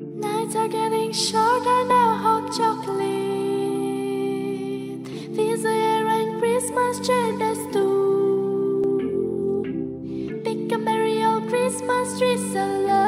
Nights are getting shorter now, hot chocolate. This year and Christmas cheer too. Pick a merry old Christmas tree so